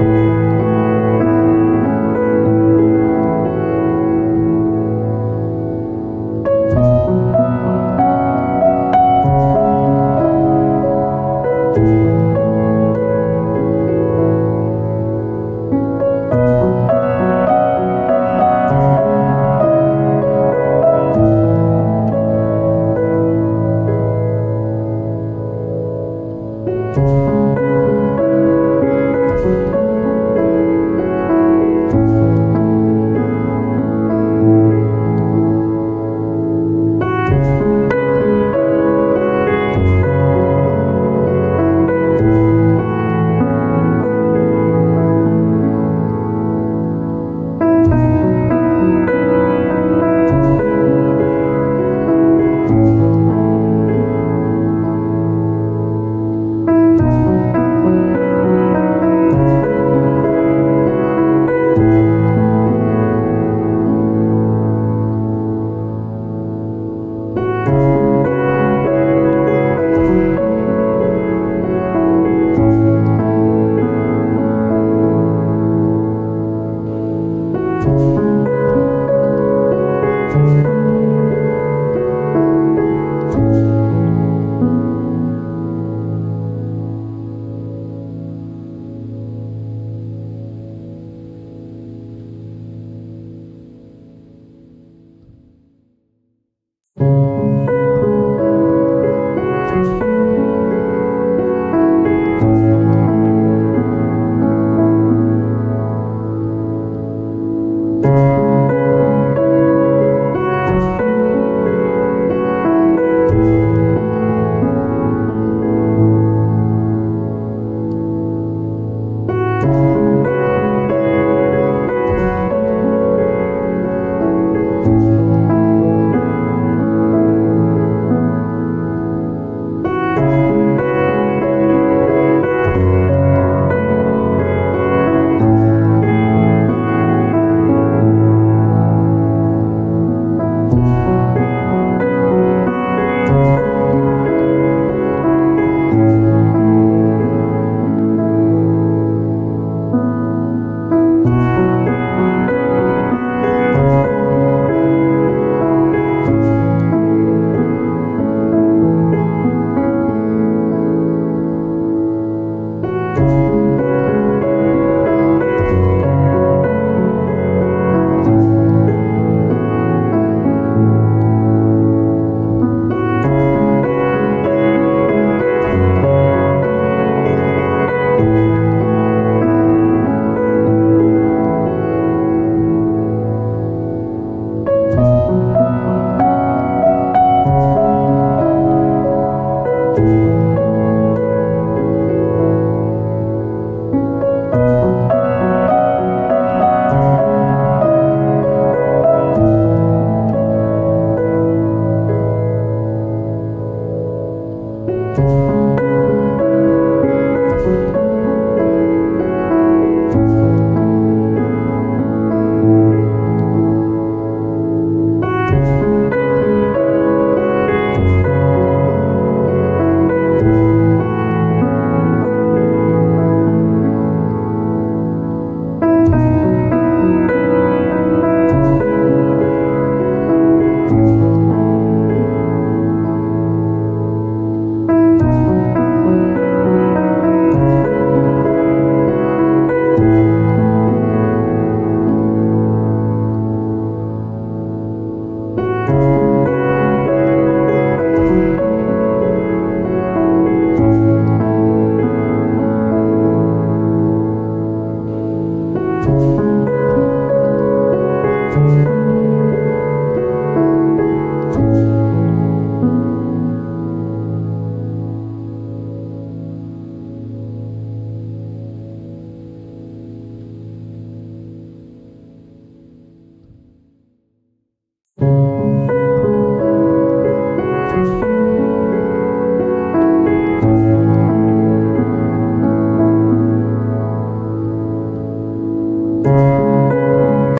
you.